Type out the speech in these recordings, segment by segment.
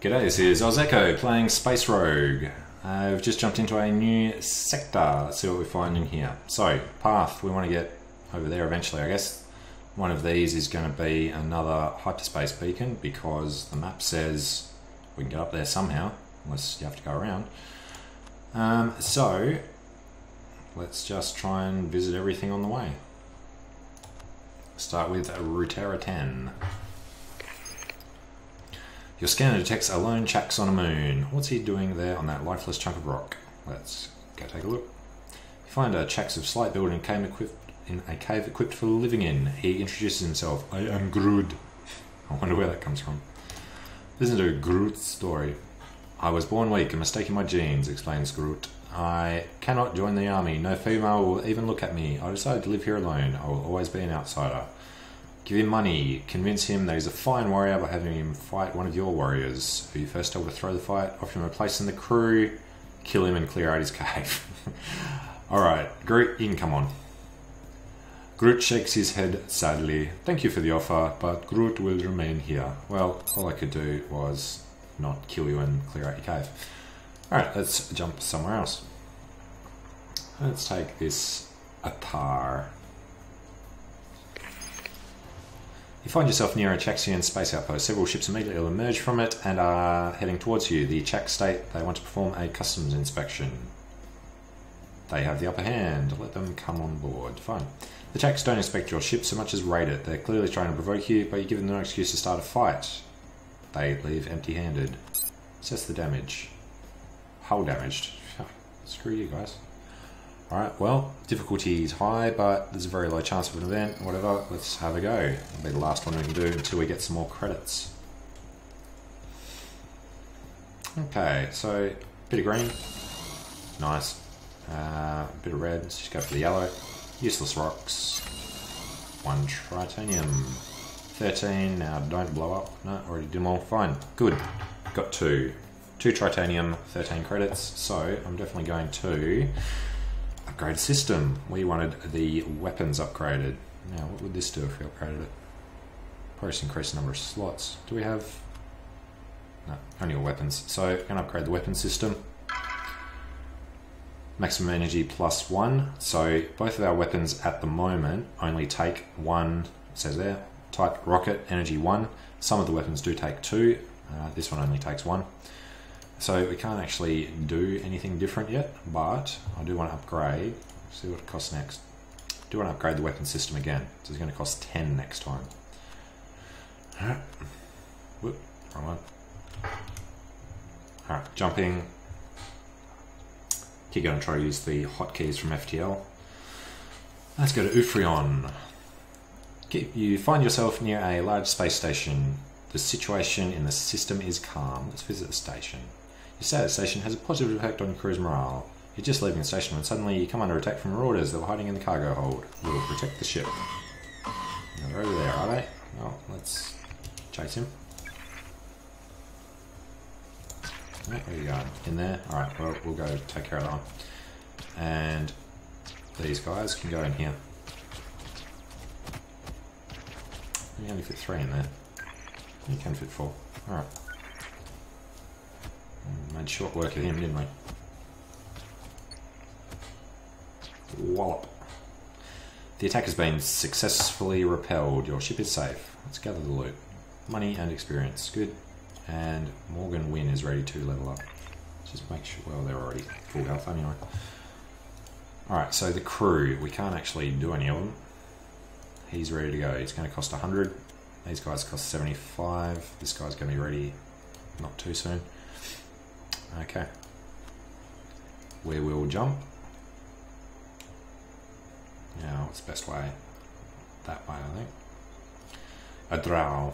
G'day, this is ausEcko playing Space Rogue. I've just jumped into a new sector. Let's see what we find in here. So, path, we want to get over there eventually, I guess. One of these is going to be another hyperspace beacon because the map says we can get up there somehow, unless you have to go around. Um, so, let's just try and visit everything on the way. Start with Rutera 10. Your scanner detects a lone Chax on a moon. What's he doing there on that lifeless chunk of rock? Let's go take a look. You find a Chax of slight build in a cave equipped, in a cave equipped for living in. He introduces himself. I am Groot. I wonder where that comes from. Listen to Groot's story. I was born weak and mistaken my genes, explains Groot. I cannot join the army. No female will even look at me. I decided to live here alone. I will always be an outsider. Give him money. Convince him that he's a fine warrior by having him fight one of your warriors, who you first overthrow the throw the fight, offer him a place in the crew, kill him, and clear out his cave. Alright, Groot, you can come on. Groot shakes his head sadly. Thank you for the offer, but Groot will remain here. Well, all I could do was not kill you and clear out your cave. Alright, let's jump somewhere else. Let's take this Atar. You find yourself near a Chaxian space outpost. Several ships immediately emerge from it and are heading towards you. The Chax state they want to perform a customs inspection. They have the upper hand. Let them come on board. Fine. The Chax don't inspect your ship so much as raid it. They're clearly trying to provoke you, but you give them no excuse to start a fight. They leave empty handed. Assess the damage. Hull damaged. Screw you guys. Alright, well, difficulty is high, but there's a very low chance of an event, whatever. Let's have a go. It'll be the last one we can do until we get some more credits. Okay, so bit of green. Nice. Uh, bit of red. Let's just go for the yellow. Useless rocks. One tritanium. 13. Now don't blow up. No, already did them all. Fine. Good. Got two. Two tritanium, 13 credits. So I'm definitely going to upgrade system. We wanted the weapons upgraded. Now, what would this do if we upgraded it? Probably increase the number of slots. Do we have... No, only all weapons. So, going to upgrade the weapon system. Maximum energy plus one. So, both of our weapons at the moment only take one, says there, type rocket, energy one. Some of the weapons do take two. Uh, this one only takes one. So we can't actually do anything different yet, but I do want to upgrade. See what it costs next. I do want to upgrade the weapon system again. So it's going to cost 10 next time. Alright. Whoop, wrong one. Alright, jumping. Keep going try to use the hotkeys from FTL. Let's go to Ufrion. You find yourself near a large space station. The situation in the system is calm. Let's visit the station. Your stay at the station has a positive effect on crew's morale. You're just leaving the station when suddenly you come under attack from marauders that were hiding in the cargo hold. We will protect the ship. Now they're over there, are they? Well, let's chase him. Right, where you going? In there? Alright, well, we'll go take care of that one. And these guys can go in here. You only fit three in there. You can fit four. Alright. Made short work of him, didn't we? Wallop. The attack has been successfully repelled. Your ship is safe. Let's gather the loot. Money and experience. Good. And Morgan Wynn is ready to level up. Just make sure, well, they're already full health anyway. Alright, so the crew. We can't actually do any of them. He's ready to go. It's going to cost 100. These guys cost 75. This guy's going to be ready not too soon. Okay. We will jump. Now, it's best way? That way, I think. A drow.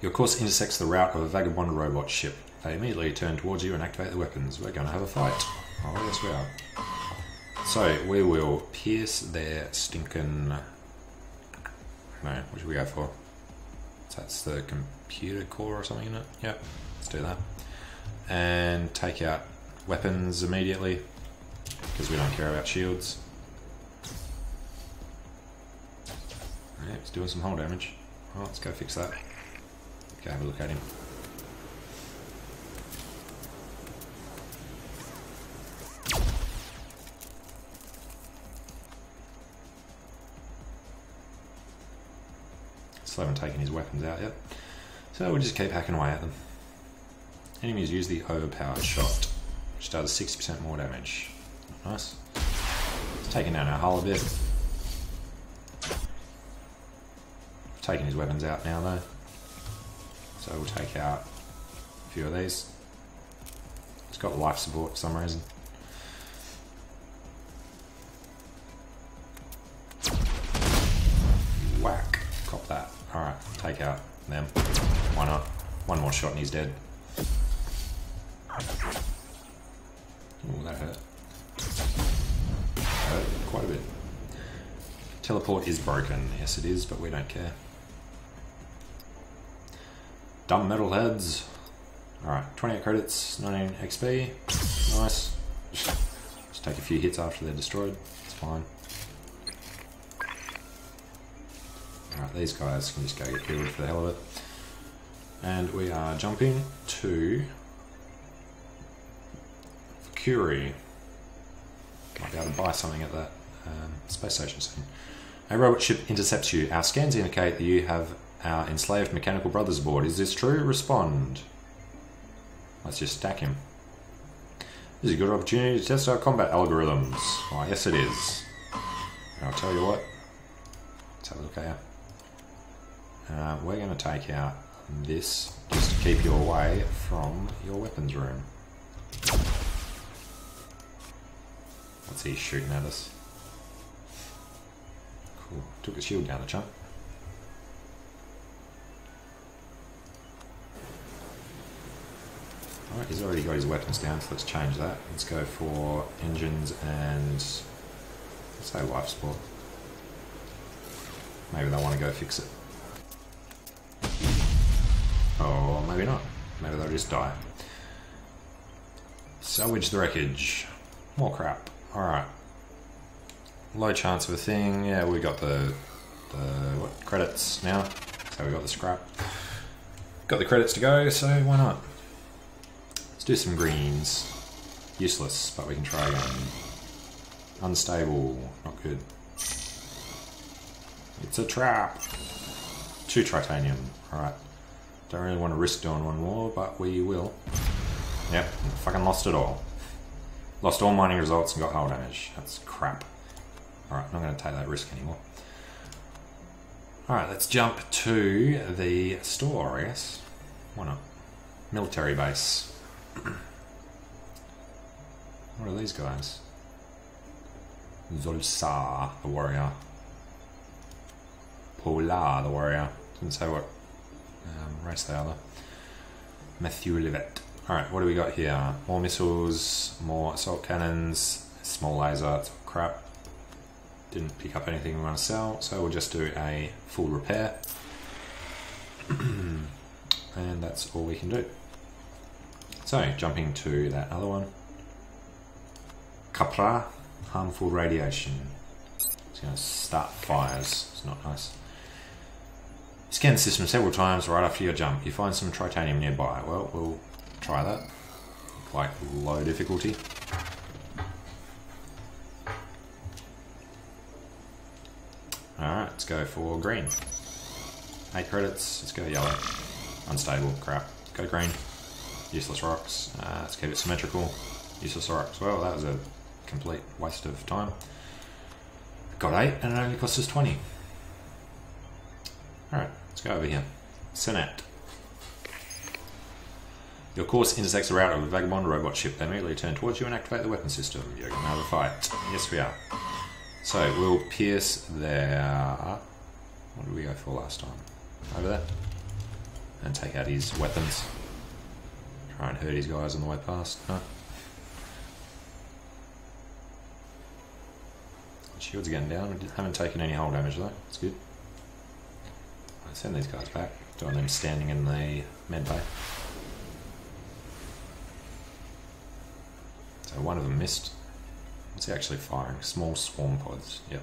Your course intersects the route of a vagabond robot ship. They immediately turn towards you and activate the weapons. We're going to have a fight. Oh, yes, we are. So, we will pierce their stinking... No, what should we go for? That's the computer core or something in it? Yep. Do that. And take out weapons immediately, because we don't care about shields. Yeah, it's doing some hull damage. Well, let's go fix that. Go have a look at him. Still haven't taken his weapons out yet. So we'll just keep hacking away at them. Enemies use the overpowered shot, which does 60% more damage. Nice. It's taking down our hull a bit. Taking his weapons out now though. So we'll take out a few of these. It's got life support for some reason. Whack. Cop that. Alright, take out them. Why not? One more shot and he's dead. Teleport is broken. Yes, it is, but we don't care. Dumb metalheads. Alright, 28 credits, 19 XP. Nice. Just take a few hits after they're destroyed. It's fine. Alright, these guys can just go get killed for the hell of it. And we are jumping to Curie. Might be able to buy something at that um, space station soon. A robot ship intercepts you. Our scans indicate that you have our enslaved mechanical brothers aboard. Is this true? Respond. Let's just stack him. This is a good opportunity to test our combat algorithms. Oh, yes it is. I'll tell you what. Let's have a look at you. Uh, we're going to take out this just to keep you away from your weapons room. What's he shooting at us? Took the shield down the chunk. Alright, he's already got his weapons down, so let's change that. Let's go for engines and let's say life support. Maybe they want to go fix it. Oh, maybe not. Maybe they'll just die. Salvage the wreckage. More crap. Alright. Low chance of a thing. Yeah, we got the, the what, credits now. So we got the scrap. Got the credits to go, so why not? Let's do some greens. Useless, but we can try again. Unstable, not good. It's a trap. Two tritanium, alright. Don't really want to risk doing one more, but we will. Yep, fucking lost it all. Lost all mining results and got hull damage. That's crap. Alright, I'm not going to take that risk anymore. Alright, let's jump to the store, I guess. Why not? Military base. what are these guys? Zolsar, the warrior. Polar, the warrior. Didn't say what um, race they are though. Matthew Levet. Alright, what do we got here? More missiles, more assault cannons, small laser, crap. Didn't pick up anything we want to sell, so we'll just do a full repair. and that's all we can do. So, jumping to that other one. Capra, harmful radiation. It's going to start fires. It's not nice. Scan the system several times right after your jump. You find some tritanium nearby. Well, we'll try that. Like low difficulty. Let's go for green. Eight credits, let's go yellow. Unstable, crap. Go green. Useless rocks. Uh, let's keep it symmetrical. Useless rocks. Well, that was a complete waste of time. Got eight, and it only cost us 20. Alright, let's go over here. Senat. Your course intersects the route of a vagabond robot ship. They immediately turn towards you and activate the weapon system. You're going to have a fight. Yes, we are. So, we'll pierce there. What did we go for last time? Over there. And take out his weapons. Try and hurt his guys on the way past. Shields getting down. We haven't taken any hull damage though. It's good. I'll send these guys back. Don't want them standing in the med bay. So one of them missed. He actually firing? Small swarm pods. Yep.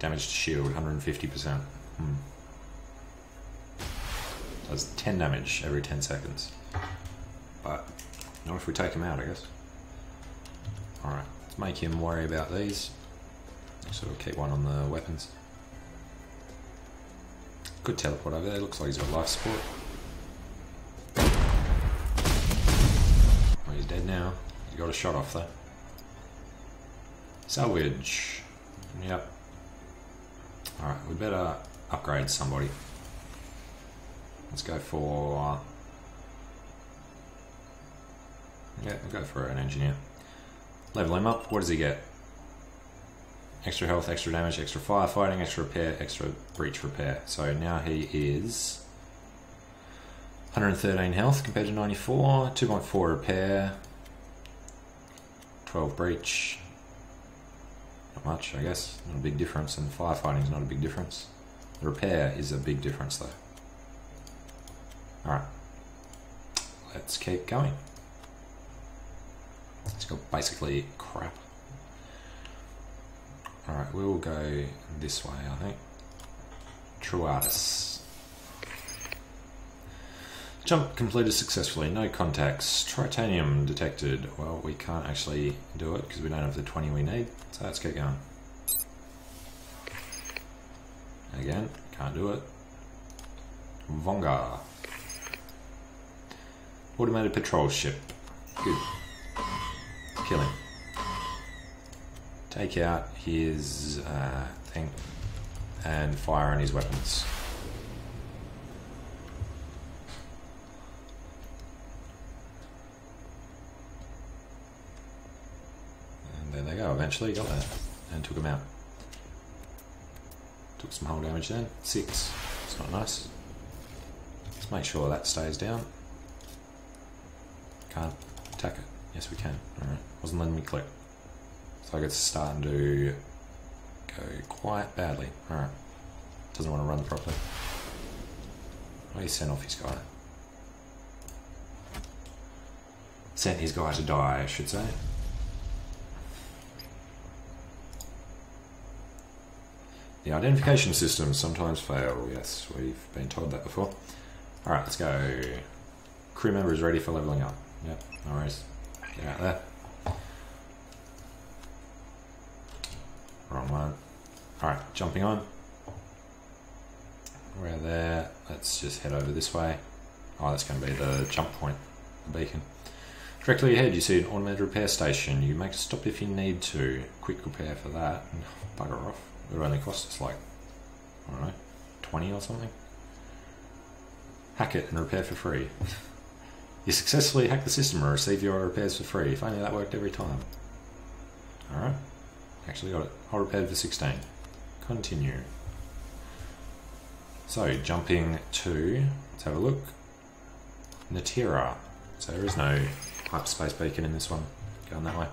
Damage to shield, 150%. Hmm. Does 10 damage every 10 seconds. But not if we take him out, I guess. Alright, let's make him worry about these. So we'll keep one on the weapons. Good teleport over there. Looks like he's got life support. He's dead now. He got a shot off though. Salvage. Yep. Alright, we better upgrade somebody. Let's go for... Yeah, we'll go for an engineer. Level him up. What does he get? Extra health, extra damage, extra firefighting, extra repair, extra breach repair. So now he is 113 health compared to 94, 2.4 repair, 12 breach. Not much, I guess. Not a big difference, and firefighting is not a big difference. The repair is a big difference, though. Alright. Let's keep going. It's got basically crap. Alright, we'll go this way, I think. Truartis. Jump completed successfully, no contacts. Tritanium detected. Well, we can't actually do it because we don't have the 20 we need, so let's get going. Again, can't do it. Vonga. Automated patrol ship. Good. Kill him. Take out his uh, thing and fire on his weapons. There they go, eventually got that and took him out. Took some hull damage then, six. It's not nice. Let's make sure that stays down. Can't attack it. Yes, we can. Alright, wasn't letting me click. So I it's starting to go quite badly. Alright. Doesn't want to run properly. He sent off his guy. Sent his guy to die, I should say. The identification systems sometimes fail. Yes, we've been told that before. Alright, let's go. Crew member is ready for leveling up. Yep, no worries. Get out there. Wrong one. Alright, jumping on. We're there. Let's just head over this way. Oh, that's going to be the jump point, the beacon. Directly ahead, you see an automated repair station. You make a stop if you need to. Quick repair for that. Bugger off. It only cost us like, I don't know, 20 or something. Hack it and repair for free. you successfully hack the system and receive your repairs for free. If only that worked every time. Alright. Actually got it. I repaired for 16. Continue. So, jumping to, let's have a look. Natira. So there is no hyperspace beacon in this one. Going that way.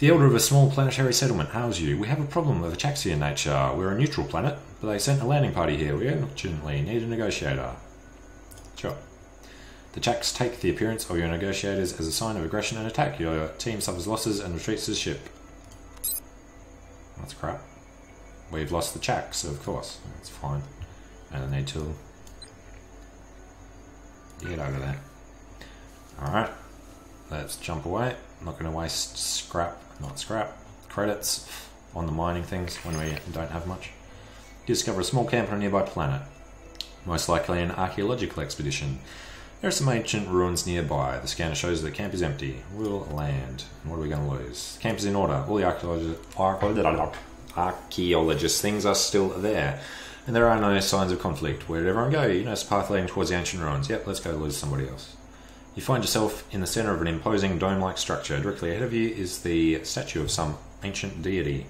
The elder of a small planetary settlement hails you. We have a problem of Achaxian nature. We're a neutral planet, but they sent a landing party here. We urgently need a negotiator. Sure. The Chax take the appearance of your negotiators as a sign of aggression and attack. Your team suffers losses and retreats to the ship. That's crap. We've lost the Chax, of course. That's fine. And I need to get over there. Alright. Let's jump away. I'm not going to waste scrap, not scrap, credits on the mining things when we don't have much. discover a small camp on a nearby planet. Most likely an archaeological expedition. There are some ancient ruins nearby. The scanner shows that the camp is empty. We'll land. what are we going to lose? Camp is in order. All the archaeologists, archaeologists things are still there. And there are no signs of conflict. Where did everyone go? You know, it's path leading towards the ancient ruins. Yep, let's go lose somebody else. You find yourself in the center of an imposing dome like structure. Directly ahead of you is the statue of some ancient deity.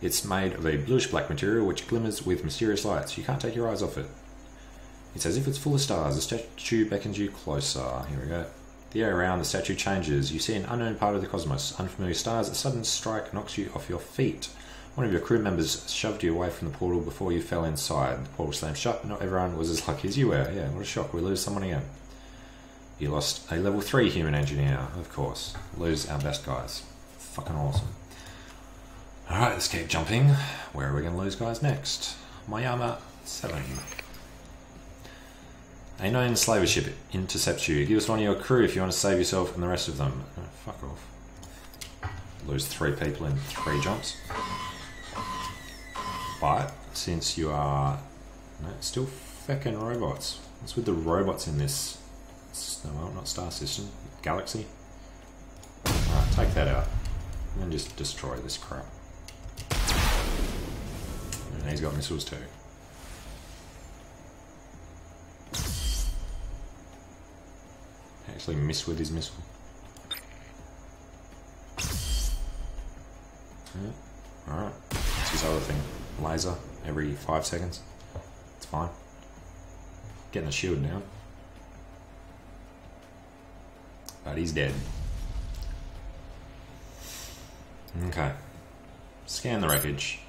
It's made of a bluish black material which glimmers with mysterious lights. You can't take your eyes off it. It's as if it's full of stars. The statue beckons you closer. Here we go. The air around the statue changes. You see an unknown part of the cosmos. Unfamiliar stars. A sudden strike knocks you off your feet. One of your crew members shoved you away from the portal before you fell inside. The portal slammed shut. Not everyone was as lucky as you were. Yeah, what a shock. We lose someone again. You lost a level 3 human engineer, of course. Lose our best guys. Fucking awesome. Alright, let's keep jumping. Where are we going to lose guys next? Mayama 7. A known slaver ship intercepts you. Give us one of your crew if you want to save yourself and the rest of them. Oh, fuck off. Lose three people in three jumps. But since you are no, still feckin' robots. What's with the robots in this? No, well, not star system. Galaxy. Take that out. And just destroy this crap. And he's got missiles too. Actually miss with his missile. Yeah. Alright. That's his other thing. Laser every five seconds. It's fine. Getting the shield now. But he's dead. Okay. Scan the wreckage.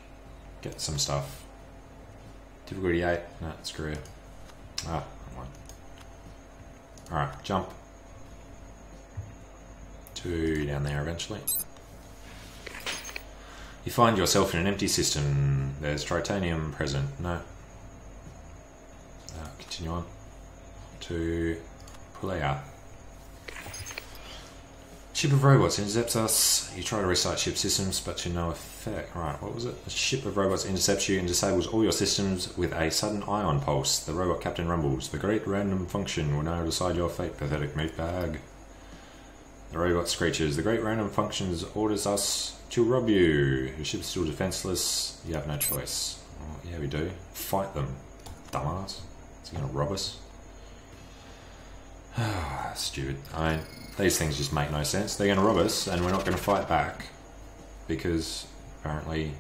Get some stuff. Difficulty 8. No, screw it. Ah, one. Alright, jump. Two down there eventually. You find yourself in an empty system. There's tritanium present. No. Uh, continue on. To Pulea. Ship of robots intercepts us. You try to restart ship systems, but to no effect. Right, what was it? A ship of robots intercepts you and disables all your systems with a sudden ion pulse. The robot captain rumbles. The great random function will now decide your fate, pathetic meatbag. The robot screeches. The great random functions orders us to rob you. Your ship's still defenseless. You have no choice. Oh, yeah, we do. Fight them, dumbass. Is he gonna rob us? Stupid. I mean, these things just make no sense. They're gonna rob us, and we're not gonna fight back because apparently,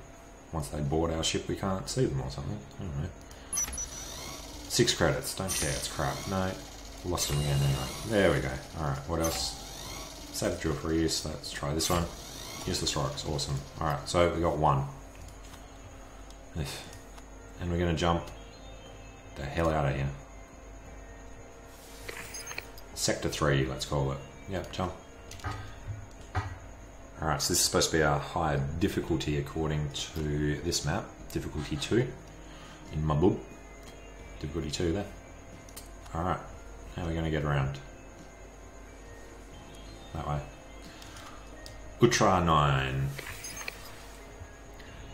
once they board our ship, we can't see them or something. I don't know. Six credits. Don't care. It's crap. No, lost them again anyway. There we go. All right. What else? Save the drill for use. Let's try this one. Useless rocks. Awesome. All right. So we got one, and we're gonna jump the hell out of here. Sector 3, let's call it. Yep, jump. Alright, so this is supposed to be our higher difficulty according to this map. Difficulty 2 in my book. Difficulty 2 there. Alright, how are we going to get around? That way. Utra 9.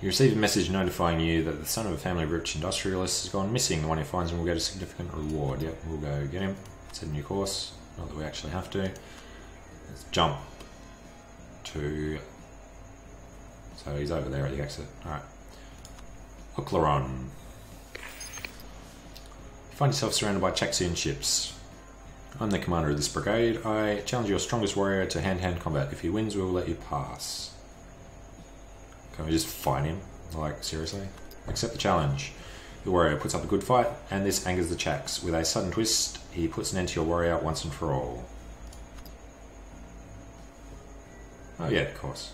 You receive a message notifying you that the son of a family rich industrialists has gone missing. The one who finds him will get a significant reward. Yep, we'll go get him. Set a new course. Not that we actually have to. Let's jump to. So he's over there at the exit. Alright. Uklaron. You find yourself surrounded by Chaxian ships. I'm the commander of this brigade. I challenge your strongest warrior to hand to hand combat. If he wins, we will let you pass. Can we just fight him? Like, seriously? Accept the challenge. The warrior puts up a good fight, and this angers the Chax. With a sudden twist, he puts an end to your warrior once and for all. Oh yeah, of course.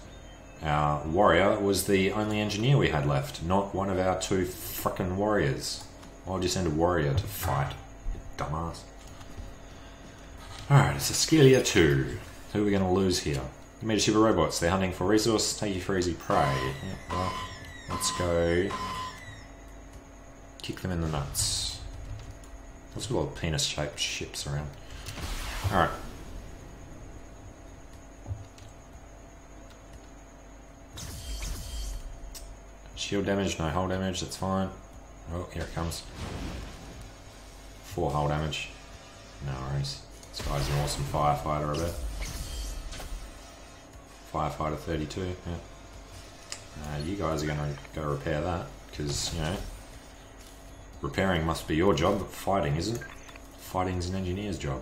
Our warrior was the only engineer we had left, not one of our two frickin' warriors. Why would you send a warrior to fight? You dumbass. Alright, it's Askelia 2. Who are we going to lose here? You ship of robots. They're hunting for resource, take you for easy prey. Well, let's go kick them in the nuts. Lots of little penis-shaped ships around. Alright. Shield damage, no hull damage, that's fine. Oh, here it comes. Four hull damage. No worries. This guy's an awesome firefighter, I bet. Firefighter 32, yeah. Uh, you guys are going to go repair that, because, you know, repairing must be your job, but fighting isn't. Fighting's an engineer's job.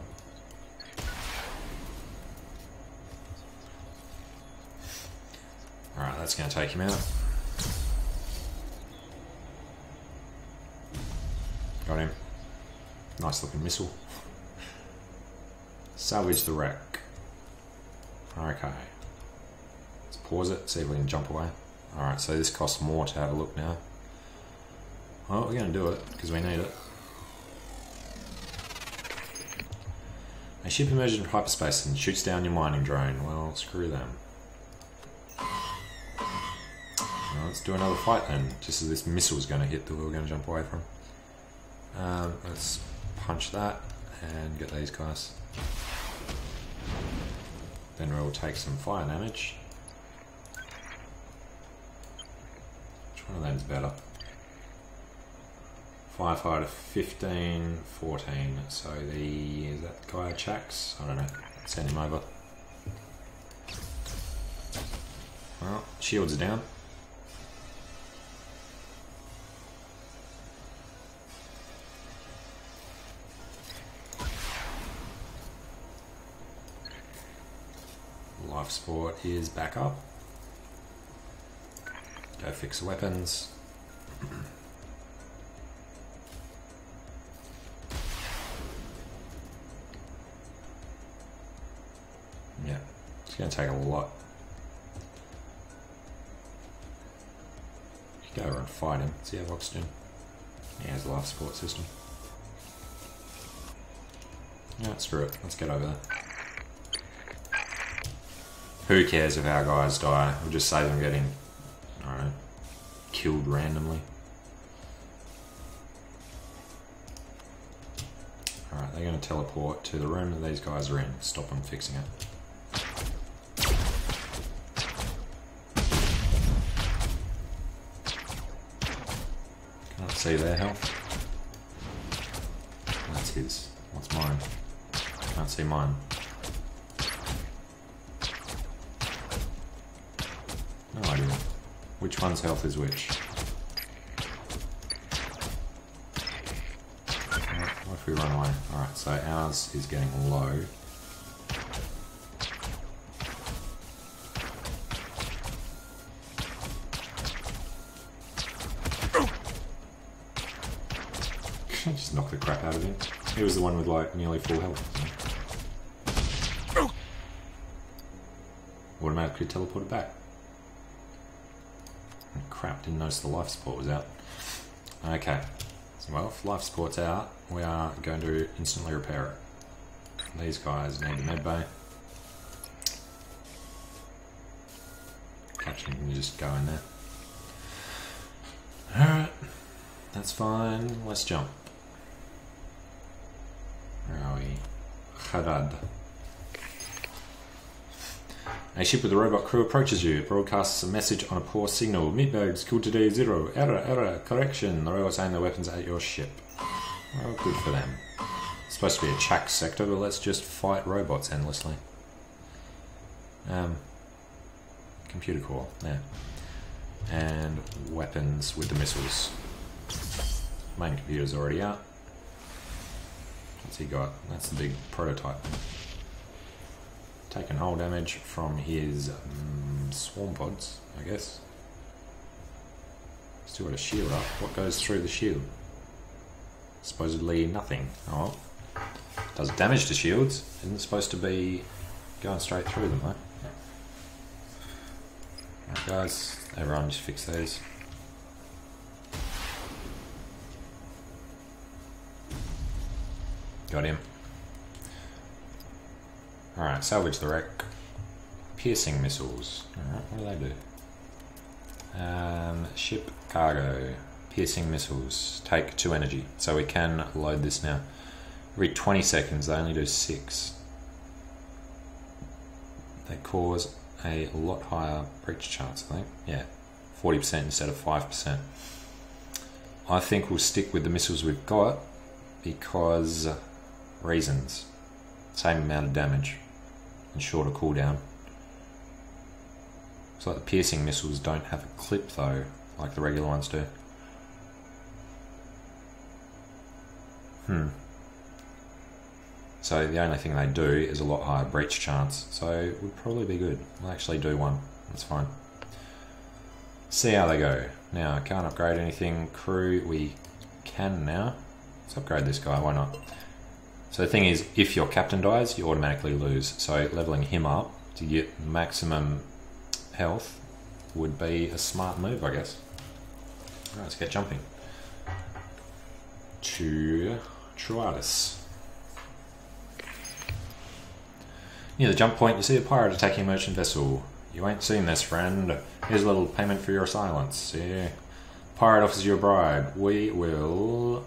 Alright, that's going to take him out. Got him. Nice looking missile. Salvage the wreck. Okay. Let's pause it, see if we can jump away. Alright, so this costs more to have a look now. Well, we're going to do it, because we need it. A ship emerges from hyperspace and shoots down your mining drone. Well, screw them. Well, let's do another fight then, just as this missile is going to hit that we are going to jump away from. Um, let's punch that and get these guys. Then we'll take some fire damage. Which one of them's better? Firefighter 15, 14. So the is that guy checks? I don't know. Send him over. Well, shields are down. Life support is back up. Go fix the weapons. going to take a lot. Go over and fight him. See how oxygen. He has a life support system. Yeah, screw it. Let's get over there. Who cares if our guys die? We'll just save them getting, I don't know, killed randomly. Alright, they're going to teleport to the room that these guys are in. Stop them fixing it. See their health. That's his. What's mine? Can't see mine. No idea. Which one's health is which? What if we run away? Alright, so ours is getting low. Out of. He was the one with like nearly full health. Automatically teleported back. Crap, didn't notice the life support was out. Okay. So, well, if life support's out, we are going to instantly repair it. These guys need the med bay. Captain can just go in there. Alright. That's fine. Let's jump. Where are we? A ship with a robot crew approaches you. It broadcasts a message on a poor signal. Meatbags, killed today, zero. Error, error, correction. The robots aim their weapons at your ship. Well, good for them. It's supposed to be a Chak sector, but let's just fight robots endlessly. Um, computer core, yeah. And weapons with the missiles. Main computer's already out. He got? That's the big prototype. Taking hull damage from his um, swarm pods, I guess. Still got a shield up. What goes through the shield? Supposedly nothing. Oh, does damage to shields. Isn't supposed to be going straight through them, though. Right, guys, everyone just fix those. Got him. Alright, salvage the wreck. Piercing missiles. Alright, what do they do? Um, ship cargo. Piercing missiles. Take 2 energy. So we can load this now. Every 20 seconds, they only do 6. They cause a lot higher breach chance, I think. Yeah, 40% instead of 5%. I think we'll stick with the missiles we've got because reasons. Same amount of damage and shorter cooldown. So like the piercing missiles don't have a clip though, like the regular ones do. Hmm. So the only thing they do is a lot higher breach chance, so it would probably be good. We'll actually do one, that's fine. See how they go. Now, I can't upgrade anything. Crew, we can now. Let's upgrade this guy, why not? So the thing is, if your captain dies, you automatically lose. So leveling him up to get maximum health would be a smart move, I guess. Alright, let's get jumping. To Trualis. Near the jump point, you see a pirate attacking a merchant vessel. You ain't seen this, friend. Here's a little payment for your silence. Yeah. Pirate offers you a bribe. We will...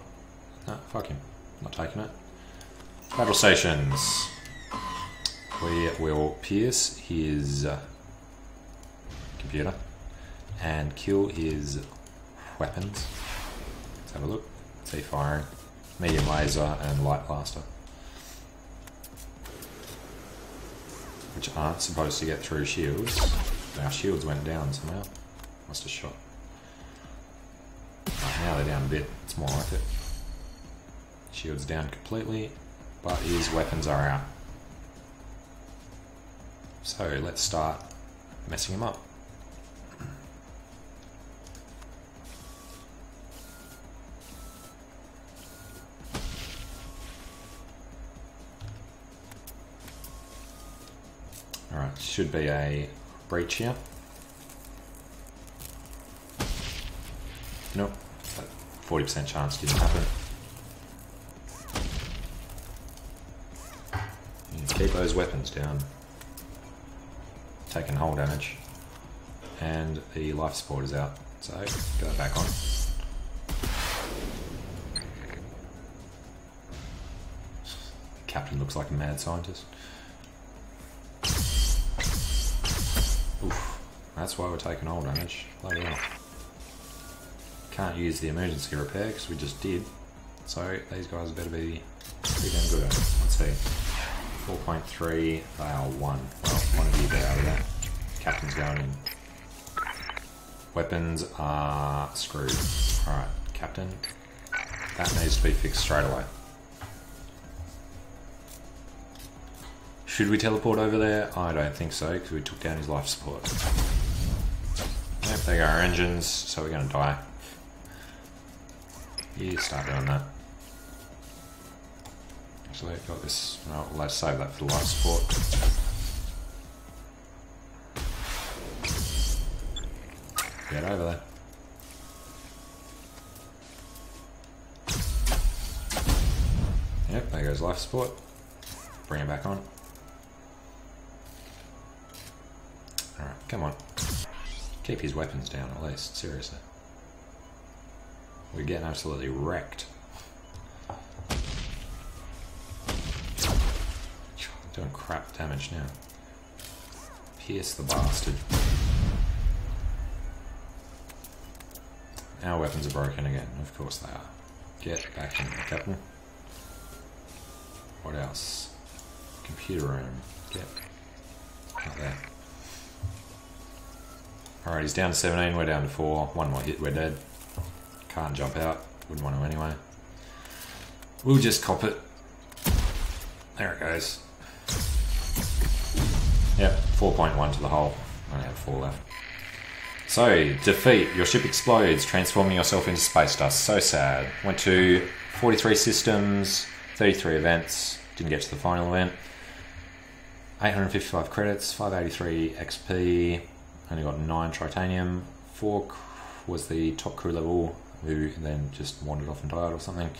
Fuck him. Not taking it. Battle stations. We will pierce his uh, computer and kill his weapons. Let's have a look. See firing. Medium laser and light blaster. Which aren't supposed to get through shields. Our shields went down somehow. Must have shot. Right, now they're down a bit. It's more like it. Shields down completely, but his weapons are out. So let's start messing him up. Alright, should be a breach here. Nope, 40% chance didn't happen. Keep those weapons down. Taking hull damage. And the life support is out. So, that back on. Captain looks like a mad scientist. Oof. That's why we're taking hull damage. Bloody hell. Can't use the emergency repair because we just did. So these guys better be pretty damn good at it. Let's see. 4.3, they are 1. Well, one of you get out of that. Captain's going in. Weapons are screwed. Alright, Captain. That needs to be fixed straight away. Should we teleport over there? I don't think so, because we took down his life support. Yep, there go our engines, so we're going to die. You start doing that. Actually, I've got this. No, let's save that for the life support. Get over there. Yep, there goes life support. Bring it back on. Alright, come on. Keep his weapons down at least, seriously. We're getting absolutely wrecked. Doing crap damage now. Pierce the bastard. Our weapons are broken again. Of course they are. Get back in there, Captain. What else? Computer room. Get out there. Alright, he's down to 17, we're down to 4. One more hit, we're dead. Can't jump out. Wouldn't want to anyway. We'll just cop it. There it goes. Yep, 4.1 to the hole. I only have 4 left. So, defeat. Your ship explodes, transforming yourself into space dust. So sad. Went to 43 systems, 33 events. Didn't get to the final event. 855 credits, 583 XP. Only got 9 tritanium. 4 was the top crew level, who then just wandered off and died or something.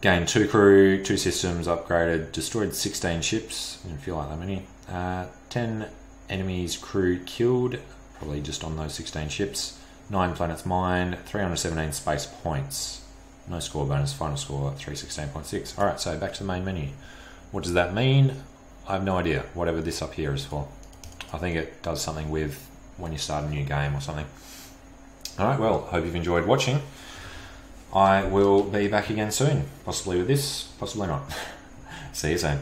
Gained 2 crew, 2 systems, upgraded, destroyed 16 ships. Didn't feel like that many. Uh, 10 enemies crew killed, probably just on those 16 ships. 9 planets mined, 317 space points. No score bonus, final score 316.6. Alright, so back to the main menu. What does that mean? I have no idea, whatever this up here is for. I think it does something with when you start a new game or something. Alright, well, hope you've enjoyed watching. I will be back again soon, possibly with this, possibly not. See you soon.